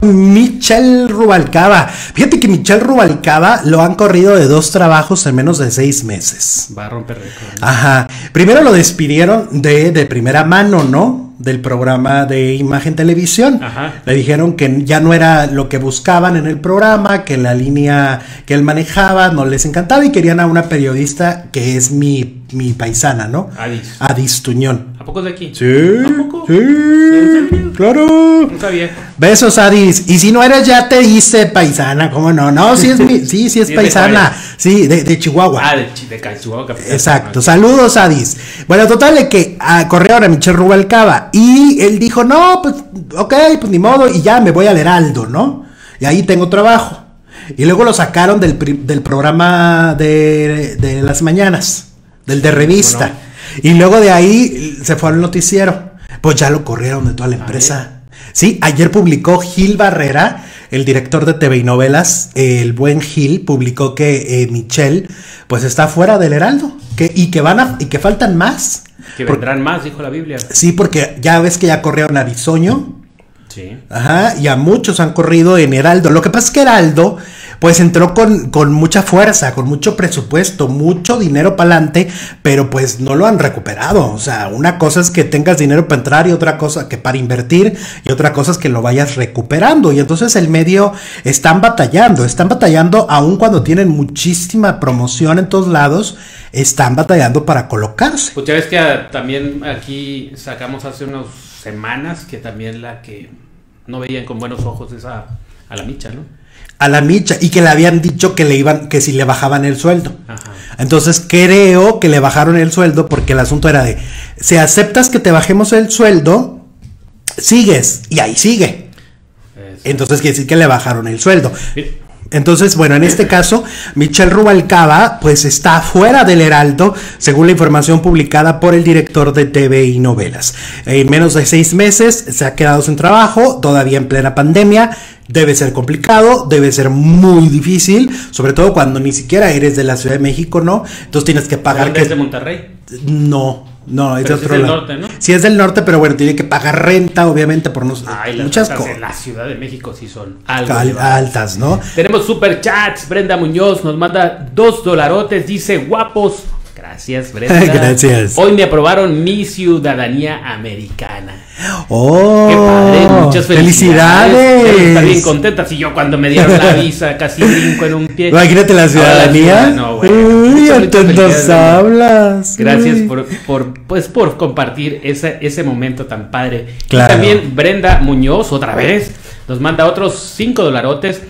Michelle Rubalcaba. Fíjate que Michelle Rubalcaba lo han corrido de dos trabajos en menos de seis meses. Va a romper récord. Ajá. Primero lo despidieron de, de primera mano, ¿no? Del programa de Imagen Televisión. Ajá. Le dijeron que ya no era lo que buscaban en el programa, que la línea que él manejaba no les encantaba y querían a una periodista que es mi, mi paisana, ¿no? Adis. Adis Tuñón. ¿A poco es de aquí? Sí, ¿A poco? sí, claro. No sabía. Besos, Adis. Y si no eres, ya te hice paisana, ¿cómo no? No, sí es mi, sí, sí es Sí, paisana. Sí, de, de Chihuahua. Ah, de, de Chihuahua Capital. Exacto, saludos Adis. Bueno, total de que ah, a Michelle Rubalcaba y él dijo, no, pues, ok, pues ni modo, y ya me voy al Heraldo, ¿no? Y ahí tengo trabajo. Y luego lo sacaron del, del programa de, de las mañanas, del de revista. Y luego de ahí se fue al noticiero. Pues ya lo corrieron de toda la empresa. Sí, ayer publicó Gil Barrera, el director de TV y novelas, el buen Gil, publicó que eh, Michelle pues está fuera del Heraldo que, y que van a, y que faltan más. Que vendrán más, dijo la Biblia. sí, porque ya ves que ya corrieron a Bisoño, Sí. Ajá, y a muchos han corrido en Heraldo. Lo que pasa es que Heraldo, pues entró con, con mucha fuerza, con mucho presupuesto, mucho dinero para adelante, pero pues no lo han recuperado. O sea, una cosa es que tengas dinero para entrar y otra cosa que para invertir y otra cosa es que lo vayas recuperando. Y entonces el medio están batallando, están batallando aun cuando tienen muchísima promoción en todos lados, están batallando para colocarse. Pues ves que ah, también aquí sacamos hace unas semanas que también la que no veían con buenos ojos esa a la micha, ¿no? A la micha y que le habían dicho que le iban, que si le bajaban el sueldo. Ajá. Entonces creo que le bajaron el sueldo porque el asunto era de, si aceptas que te bajemos el sueldo, sigues y ahí sigue. Es- Entonces quiere decir que le bajaron el sueldo. Entonces, bueno, en este caso, Michelle Rubalcaba, pues está fuera del Heraldo, según la información publicada por el director de TV y novelas. En menos de seis meses se ha quedado sin trabajo, todavía en plena pandemia. Debe ser complicado, debe ser muy difícil, sobre todo cuando ni siquiera eres de la Ciudad de México, ¿no? Entonces tienes que pagar ¿dónde que es de Monterrey? no, no, es Pero de otro es lado. norte, ¿no? Sí es del norte, pero bueno, tiene que pagar renta, obviamente, por no, Ay, muchas cosas en la Ciudad de México sí son al- altas, ¿no? Tenemos super chats. Brenda Muñoz nos manda dos dolarotes. Dice guapos. Gracias, Brenda. Gracias. Hoy me aprobaron mi ciudadanía americana. Oh, Qué padre, muchas felicidades. Estar bien felicidades. contentas. Y yo cuando me dieron la visa casi brinco en un pie. Imagínate la Ahora ciudadanía. No, bueno. Uy, tantos felicidades, hablas. Gracias Uy. por, por, pues, por compartir ese, ese momento tan padre. Claro. Y también Brenda Muñoz, otra vez, nos manda otros 5 dolarotes.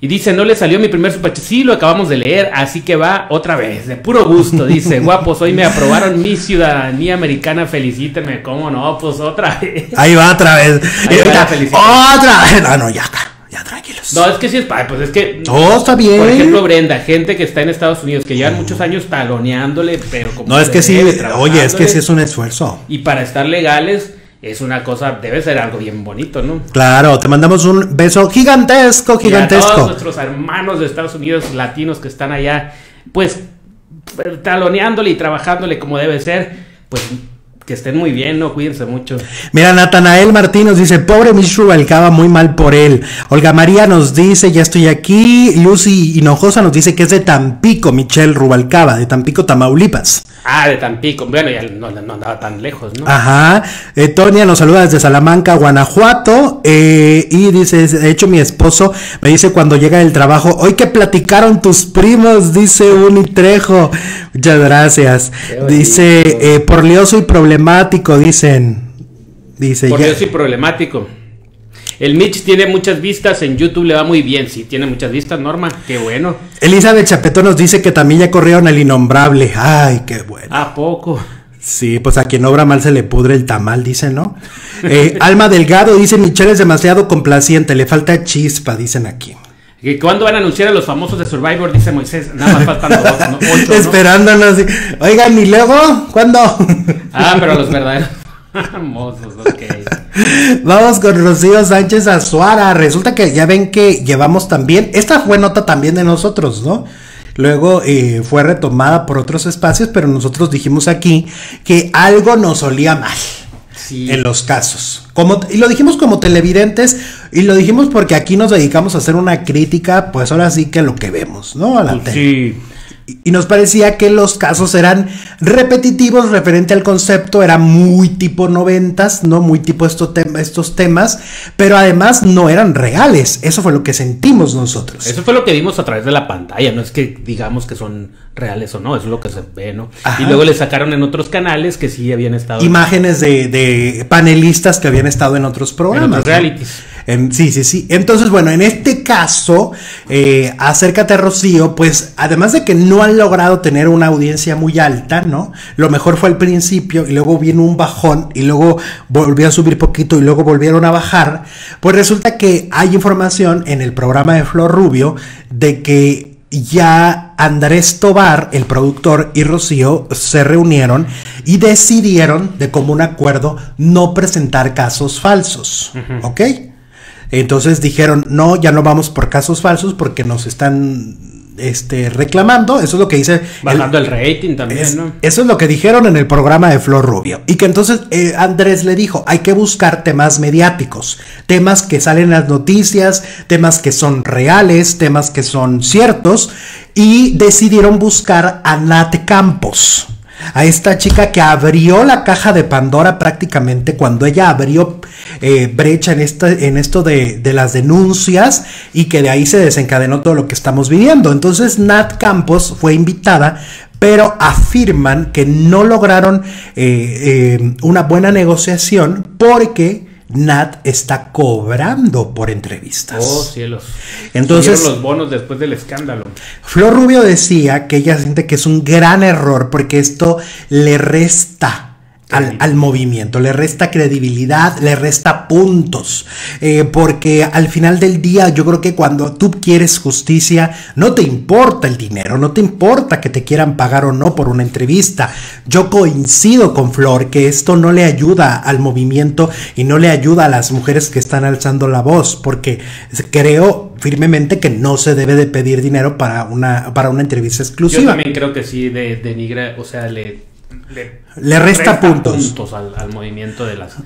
Y dice, no le salió mi primer superchat. Sí, lo acabamos de leer, así que va otra vez, de puro gusto. Dice, guapos, hoy me aprobaron mi ciudadanía americana, felicítenme. ¿Cómo no? Pues otra vez. Ahí va otra vez. Ahí va, otra vez. Ah, no, ya, ya tranquilos. No, es que sí es padre, pues es que... Todo está bien. Por ejemplo, Brenda, gente que está en Estados Unidos, que llevan muchos años taloneándole, pero como no, es que sí. Oye, es que sí es un esfuerzo. Y para estar legales es una cosa, debe ser algo bien bonito, ¿no? Claro, te mandamos un beso gigantesco, Y a todos gigantesco. nuestros hermanos de Estados Unidos latinos que están allá, pues taloneándole y trabajándole como debe ser, pues que estén muy bien, ¿no? Cuídense mucho. Mira, Natanael Martín nos dice, pobre Miss Rubalcaba, muy mal por él. Olga María nos dice, ya estoy aquí. Lucy Hinojosa nos dice que es de Tampico, Michelle Rubalcaba, de Tampico, Tamaulipas. Ah, de Tampico, bueno, ya no, no andaba tan lejos, ¿no? Ajá. Eh, Tonia nos saluda desde Salamanca, Guanajuato. eh, y dice, de hecho, mi esposo me dice cuando llega del trabajo, hoy que platicaron tus primos, dice Uni Trejo. Muchas gracias. Dice, eh, por lioso y problemático, dicen. Dice, ya- yo soy problemático. El Mitch tiene muchas vistas, en YouTube le va muy bien, sí, tiene muchas vistas, Norma, qué bueno. Elizabeth Chapetón nos dice que también ya corrieron el innombrable. Ay, qué bueno. ¿A poco? Sí, pues a quien obra mal se le pudre el tamal, dice, ¿no? Eh, Alma Delgado dice, Michelle es demasiado complaciente, le falta chispa, dicen aquí. ¿Y ¿Cuándo van a anunciar a los famosos de Survivor? Dice Moisés, nada más faltan dos, ¿no? Esperándonos. Oigan, ¿y luego? ¿Cuándo? Ah, pero los verdaderos famosos, ok. Vamos con Rocío Sánchez Azuara. Resulta que ya ven que llevamos también, esta fue nota también de nosotros, ¿no? Luego eh, fue retomada por otros espacios, pero nosotros dijimos aquí que algo nos olía mal. En los casos. Como, y lo dijimos como televidentes y lo dijimos porque aquí nos dedicamos a hacer una crítica, pues ahora sí que lo que vemos, ¿no? A la tele. Sí. Y- nos parecía que los casos eran repetitivos referente al concepto, era muy tipo noventas, ¿no? Muy tipo esto tem- estos temas, pero además no eran reales. Eso fue lo que sentimos nosotros. Eso fue lo que vimos a través de la pantalla, no es que digamos que son reales o no, eso es lo que se ve, ¿no? Ajá. Y luego le sacaron en otros canales que sí habían estado Imágenes de, de panelistas que habían estado en otros en programas. otros ¿no? En- sí, sí, sí. Entonces, bueno, en este caso, eh, acércate Rocío, pues además de que no han logrado tener una audiencia muy alta, ¿no? Lo mejor fue al principio y luego vino un bajón y luego volvió a subir poquito y luego volvieron a bajar. Pues resulta que hay información en el programa de Flor Rubio de que ya Andrés Tobar, el productor, y Rocío se reunieron y decidieron de común acuerdo no presentar casos falsos. ¿Ok? Entonces dijeron, no, ya no vamos por casos falsos porque nos están este, reclamando. Eso es lo que dice. el- Bajando el, rating también, es- ¿no? Eso es lo que dijeron en el programa de Flor Rubio. Y que entonces eh, Andrés le dijo, hay que buscar temas mediáticos, temas que salen en las noticias, temas que son reales, temas que son ciertos. Y decidieron buscar a Nat Campos. A esta chica que abrió la caja de Pandora prácticamente cuando ella abrió eh, brecha en, en esto de, de las denuncias y que de ahí se desencadenó todo lo que estamos viviendo. Entonces Nat Campos fue invitada, pero afirman que no lograron eh, eh, una buena negociación porque Nat está cobrando por entrevistas. Oh, cielos. Entonces- Subieron los bonos después del escándalo. Flor Rubio decía que ella siente que es un gran error porque esto le resta al, al movimiento, le resta credibilidad, le resta puntos, eh, porque al final del día yo creo que cuando tú quieres justicia, no te importa el dinero, no te importa que te quieran pagar o no por una entrevista. Yo coincido con Flor que esto no le ayuda al movimiento y no le ayuda a las mujeres que están alzando la voz, porque creo firmemente que no se debe de pedir dinero para una, para una entrevista Yo exclusiva. también creo que sí de, denigra, o sea, le, le, Le resta puntos. al, al movimiento de las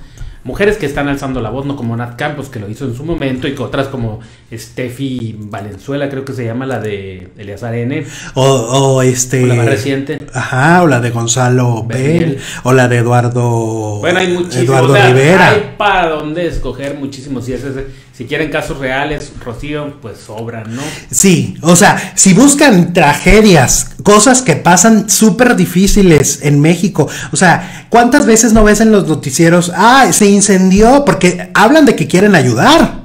mujeres que están alzando la voz, no como Nat Campos, que lo hizo en su momento, y que otras como Steffi Valenzuela, creo que se llama la de Eleazar N, O, o este. o la más reciente. Ajá, o la de Gonzalo Bell. O la de Eduardo. Bueno, hay muchísimos. Eduardo o sea, Rivera. Hay para dónde escoger muchísimos. Si, es ese- si quieren casos reales, Rocío, pues sobran, ¿no? Sí, o sea, si buscan tragedias, cosas que pasan súper difíciles en México, o sea, ¿cuántas veces no ves en los noticieros, ah, se incendió? Porque hablan de que quieren ayudar.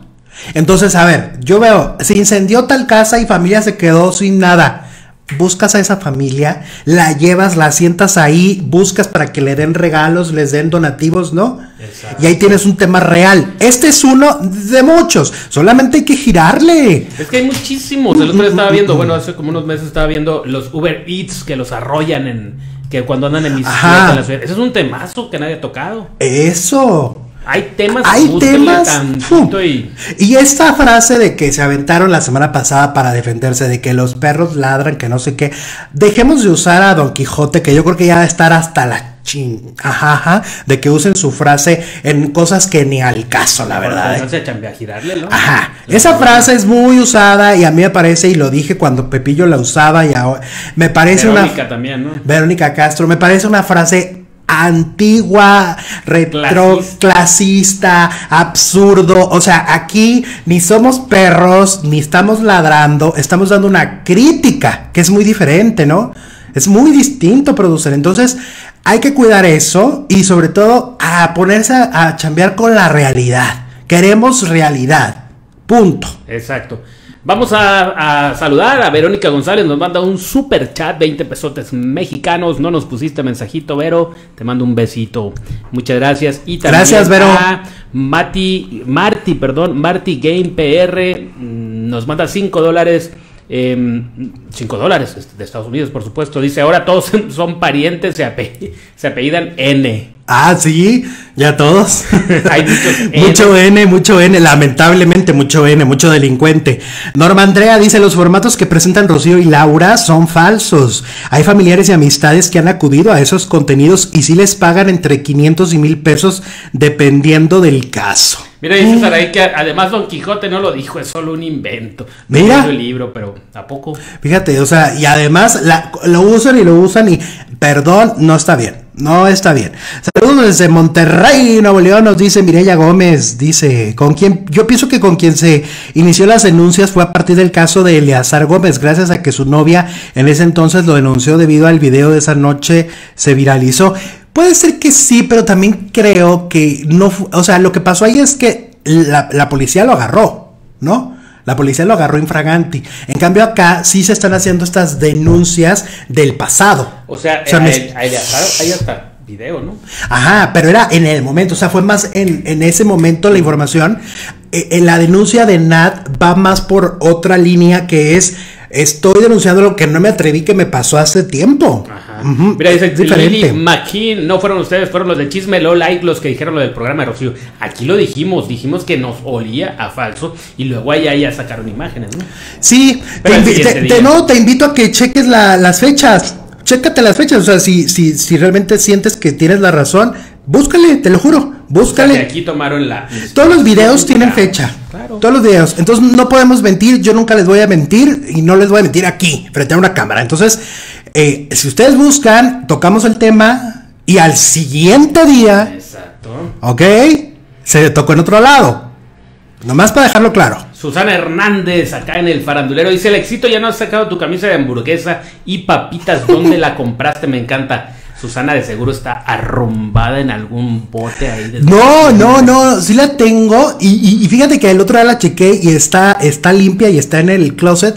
Entonces, a ver, yo veo, se incendió tal casa y familia se quedó sin nada. Buscas a esa familia, la llevas, la sientas ahí, buscas para que le den regalos, les den donativos, ¿no? Exacto. Y ahí tienes un tema real. Este es uno de muchos, solamente hay que girarle. Es que hay muchísimos. El otro día estaba viendo, bueno, hace como unos meses estaba viendo los Uber Eats que los arrollan en. que cuando andan en bicicleta en la ciudad. Ese es un temazo que nadie ha tocado. Eso. Hay temas. Hay temas. y. Y esta frase de que se aventaron la semana pasada para defenderse de que los perros ladran, que no sé qué. Dejemos de usar a Don Quijote, que yo creo que ya va a estar hasta la chin. Ajá, ajá, de que usen su frase en cosas que ni al caso, la verdad. ¿eh? No se a girarle, ¿no? Ajá, esa frase es muy usada y a mí me parece, y lo dije cuando Pepillo la usaba, y ahora me parece Verónica una. también, ¿no? Verónica Castro, me parece una frase antigua, retro, clasista, absurdo. O sea, aquí ni somos perros, ni estamos ladrando, estamos dando una crítica, que es muy diferente, ¿no? Es muy distinto producir. Entonces, hay que cuidar eso y sobre todo a ponerse a, a chambear con la realidad. Queremos realidad. Punto. Exacto. Vamos a, a saludar a Verónica González, nos manda un super chat, 20 pesotes mexicanos, no nos pusiste mensajito, Vero, te mando un besito, muchas gracias. Y también Gracias, Vero. a Mati, Marty, perdón, Marty Game PR, mm, nos manda 5 dólares em, 5 dólares este, de Estados Unidos, por supuesto. Dice, ahora todos son parientes, se, ape- se apellidan N. Ah, sí, ya todos. Hay N. mucho N, mucho N, lamentablemente mucho N, mucho delincuente. Norma Andrea dice, los formatos que presentan Rocío y Laura son falsos. Hay familiares y amistades que han acudido a esos contenidos y sí les pagan entre 500 y 1000 pesos dependiendo del caso. Mira, dice Saraí que además Don Quijote no lo dijo, es solo un invento. No Mira. leyó el libro, pero ¿a poco? Fíjate, o sea, y además la- lo usan y lo usan y, perdón, no está bien. No está bien. Saludos desde Monterrey, Nuevo León, nos dice Mireya Gómez, dice, con quien, yo pienso que con quien se inició las denuncias fue a partir del caso de Eleazar Gómez, gracias a que su novia en ese entonces lo denunció debido al video de esa noche se viralizó. Puede ser que sí, pero también creo que no, o sea, lo que pasó ahí es que la, la policía lo agarró, ¿no? La policía lo agarró infraganti. En cambio acá sí se están haciendo estas denuncias del pasado. O sea, O sea, me- él- a Eleazar hay hasta video, ¿no? Ajá, pero era en el momento, o sea, fue más en, en ese momento la información. Eh, eh, la denuncia de Nat va más por otra línea que es, estoy denunciando lo que no me atreví que me pasó hace tiempo. Ajá. Ujú, Mira, dice. Lily McKean, no fueron ustedes, fueron los de Chisme Low Like los que dijeron lo del programa de Rocío. Aquí lo dijimos, dijimos que nos olía a falso y luego allá ya sacaron imágenes, ¿no? Sí, te, no, te invito a que cheques la- las fechas. Chécate las fechas. O sea, si, si, si realmente sientes que tienes la razón, búscale, te lo juro. O sea, Búscale. aquí tomaron la. Todos los videos tienen fecha. Claro. Todos los videos. Entonces no podemos mentir. Yo nunca les voy a mentir y no les voy a mentir aquí, frente a una cámara. Entonces, eh, si ustedes buscan, tocamos el tema y al siguiente día, Exacto. ¿ok? Se tocó en otro lado. Nomás para dejarlo claro. Susana Hernández, acá en el farandulero, dice: El éxito ya no has sacado tu camisa de hamburguesa y papitas. ¿Dónde la compraste? Me encanta. Susana de seguro está arrumbada en algún bote ahí. de- No, no, no, sí la tengo y, y- y fíjate que el otro día la chequé y está, está limpia y está en el closet,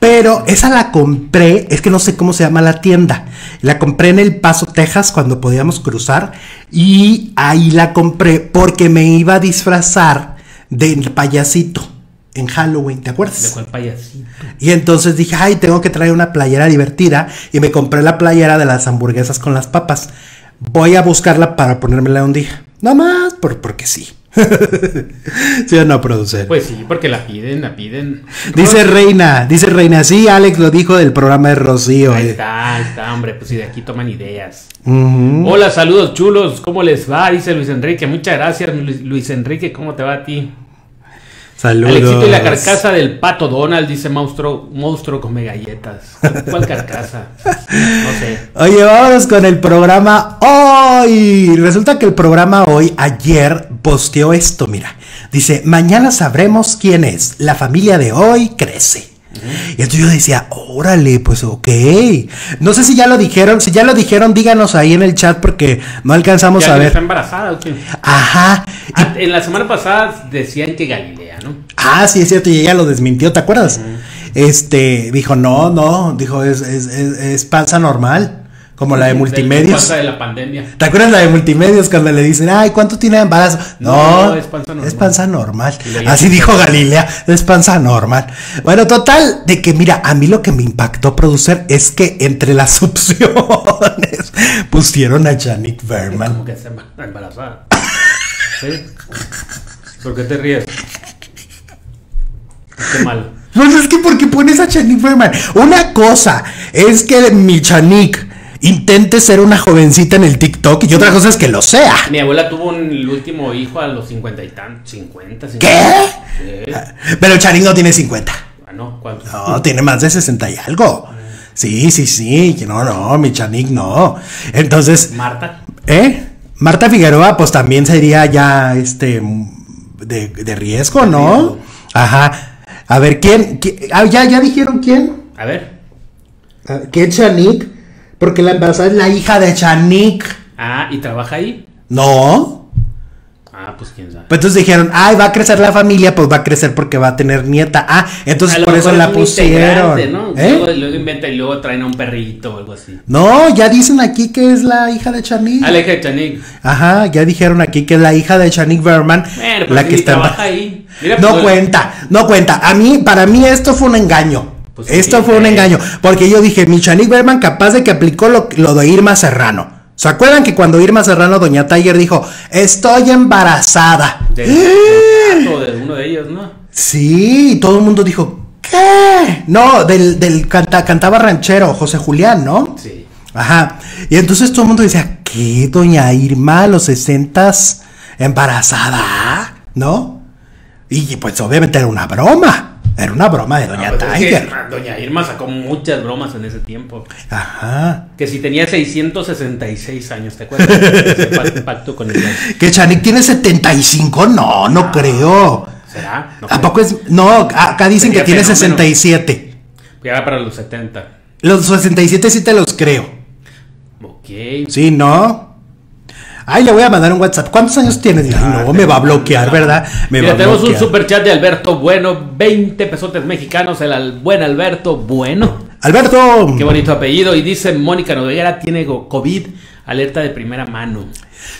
pero esa la compré, es que no sé cómo se llama la tienda, la compré en El Paso, Texas cuando podíamos cruzar y ahí la compré porque me iba a disfrazar del payasito en Halloween, ¿te ¿De acuerdas? cuál payasito? Y entonces dije, ay, tengo que traer una playera divertida. Y me compré la playera de las hamburguesas con las papas. Voy a buscarla para ponérmela un día. Nada más por, porque sí. ¿Sí o no, producer? Pues sí, porque la piden, la piden. dice Reina, dice Reina, sí, Alex lo dijo del programa de Rocío. Ahí eh. está, ahí está, hombre, pues si de aquí toman ideas. Hola, saludos chulos, ¿cómo les va? Dice Luis Enrique, muchas gracias Luis Enrique, ¿cómo te va a ti? Saludos. Alexito y la carcasa del pato Donald, dice monstruo, monstruo come galletas. ¿Cuál carcasa? No sé. Oye, vámonos con el programa hoy. Resulta que el programa hoy, ayer, posteó esto, mira. Dice, mañana sabremos quién es. La familia de hoy crece. Y entonces yo decía, órale, pues ok. No sé si ya lo dijeron. Si ya lo dijeron, díganos ahí en el chat porque no alcanzamos ¿Ya a alguien está ver. embarazada o qué? Ajá. Y- Ah, En la semana pasada decían que Galilea, ¿no? ah, sí, es cierto. Y ella lo desmintió, ¿te acuerdas? Este, dijo, no, no. Dijo, es, es, es, es panza normal. Como la de multimedios. panza de la pandemia. ¿Te acuerdas la de multimedios cuando le dicen, ay, ¿cuánto tiene de embarazo? No, No, es panza normal. Es panza normal. Así dijo. Galilea, es panza normal. Bueno, total, de que mira, a mí lo que me impactó producir es que entre las opciones pusieron a Janet Como Berman. que está emba- embarazada. ¿Sí? ¿Por qué te ríes? Qué mal. Pues es que, ¿por qué pones a Janet Berman? Una cosa es que mi Chanik intente ser una jovencita en el TikTok y otra cosa es que lo sea. Mi abuela tuvo un, el último hijo a los cincuenta y tan, 50, 50. ¿Qué? Sí. Pero Chanik no tiene 50. Ah, no, ¿cuántos? No, tiene más de 60 y algo. Sí, sí, sí. No, no, mi Chanik no. Entonces, Marta. ¿eh? Marta Figueroa, pues también sería ya este de, de riesgo, ¿no? Ajá. A ver, ¿quién? qui- ah, ¿ya, ¿Ya dijeron quién? A ver. Ah, ¿Quién Chanik? Porque la embarazada es la hija de Chanik. Ah, ¿y trabaja ahí? No. Ah, pues quién sabe. Pues entonces dijeron, ay, va a crecer la familia, pues va a crecer porque va a tener nieta. Ah, entonces por eso la es pusieron. ¿Eh? Luego, luego inventa y luego traen a un perrito o algo así. No, ya dicen aquí que es la hija de Chanik. Aleja de Chanik. Ajá, ya dijeron aquí que es la hija de Chanik Berman, Bueno, pues la que está. trabaja ahí. Mira, no pues, cuenta, no cuenta. A mí, para mí esto fue un engaño. Pues Esto sí, fue un eh. engaño. Porque yo dije, mi Chanik Berman capaz de que aplicó lo, lo de Irma Serrano. ¿Se acuerdan que cuando Irma Serrano, Doña Tiger dijo, estoy embarazada? De, gato, de uno de ellos, ¿no? Sí, y todo el mundo dijo, ¿qué? No, del, del canta- cantaba ranchero, José Julián, ¿no? Sí. Ajá. Y entonces todo el mundo decía, ¿qué, doña Irma, a los sesentas embarazada? ¿No? Y pues obviamente era una broma. Era una broma de doña Ah, pues es que Tiger. Doña Irma sacó muchas bromas en ese tiempo. Ajá. Que si tenía 666 años, ¿te acuerdas? Ese pacto con el ¿Que Chanik tiene 75? No, no creo. ¿Será? No, ¿A poco es? No, acá dicen que tiene fenómeno. 67. Ya va para los 70. Los 67 sí te los creo. Ok. Sí, ¿no? Ay, le voy a mandar un WhatsApp. ¿Cuántos años tienes? Ay, no, me va a bloquear, ¿verdad? Me Mira, va tenemos un bloquear. super chat de Alberto Bueno, 20 pesotes mexicanos, el al- buen Alberto Bueno. Alberto. Qué bonito apellido. Y dice Mónica Noguera tiene COVID, alerta de primera mano.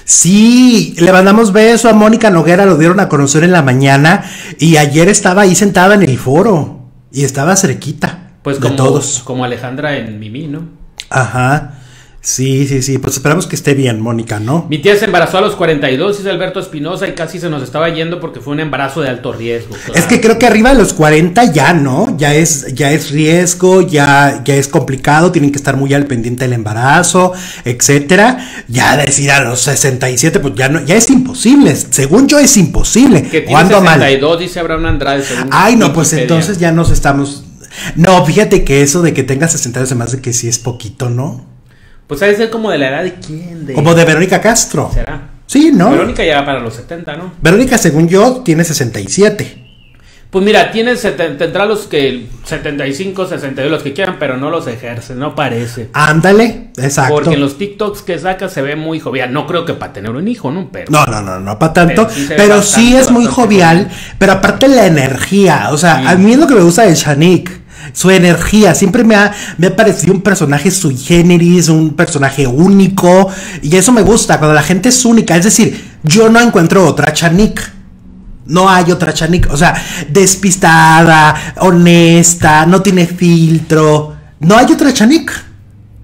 Sí, le mandamos beso a Mónica Noguera, lo dieron a conocer en la mañana y ayer estaba ahí sentada en el foro y estaba cerquita Pues de como, todos. como Alejandra en Mimi, ¿no? Ajá. Sí, sí, sí, pues esperamos que esté bien, Mónica, ¿no? Mi tía se embarazó a los 42, dice Alberto Espinosa, y casi se nos estaba yendo porque fue un embarazo de alto riesgo. Es que creo que arriba de los 40 ya, ¿no? Ya es, ya es riesgo, ya, ya es complicado, tienen que estar muy al pendiente del embarazo, etcétera. Ya decir a los 67, pues ya no, ya es imposible. Según yo es imposible. Que tiene ¿Cuándo mal? 62, dice Abraham Andrade. Ay, no, pues Wikipedia. entonces ya nos estamos. No, fíjate que eso de que tenga 60 años se me hace que sí es poquito, ¿no? Pues ha de ser como de la edad de quién, de... Como de Verónica Castro. ¿Será? Sí, ¿no? Verónica ya va para los 70, ¿no? Verónica, según yo, tiene 67. Pues mira, tiene tendrá los que 75, 62, los que quieran, pero no los ejerce, no parece. Ándale, exacto. Porque en los TikToks que saca se ve muy jovial. No creo que para tener un hijo, ¿no? Pero No, no, no, no para tanto. Pero sí se ve Pero bastante, sí es muy jovial. joven. Pero aparte la energía. O sea, Sí. a mí es lo que me gusta de Shanik. Su energía. Siempre me ha, me ha parecido un personaje sui generis, un personaje único. Y eso me gusta, cuando la gente es única. Es decir, yo no encuentro otra Shanik. No hay otra Chanik. O sea, despistada, honesta, no tiene filtro. No hay otra Chanik.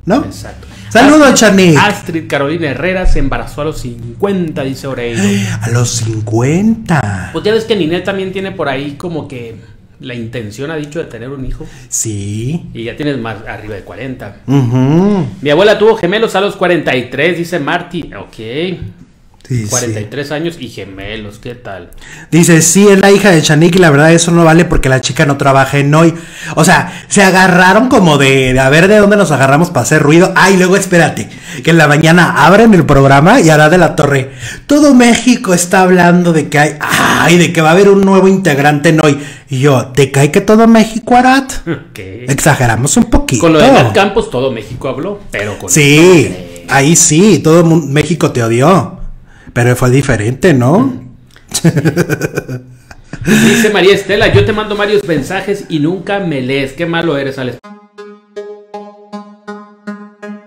¿no? Exacto. Saludos, Chanik. Astrid Carolina Herrera se embarazó a los 50, dice Oreiro. A los 50. Pues ya ves que Ninel también tiene por ahí como que la intención, ha dicho, de tener un hijo. Sí. Y ya tienes más arriba de 40. Ujú. Mi abuela tuvo gemelos a los 43, dice Marty. Ok. Sí, sí. 43 años y gemelos, ¿qué tal? Dice, sí, es la hija de Chanik y la verdad eso no vale porque la chica no trabaja en hoy. O sea, se agarraron como de, de a ver de dónde nos agarramos para hacer ruido. Ay, luego espérate, que en la mañana abren el programa y hará de la torre. Todo México está hablando de que hay, ay, de que va a haber un nuevo integrante en hoy. Y yo, ¿te cae que todo México, Arat? Ok. Exageramos un poquito. Con lo de Nat Campos todo México habló, pero con Sí, ahí sí, todo México te odió. Pero fue diferente, ¿no? Dice María Estela, yo te mando varios mensajes y nunca me lees. Qué malo eres, Alex.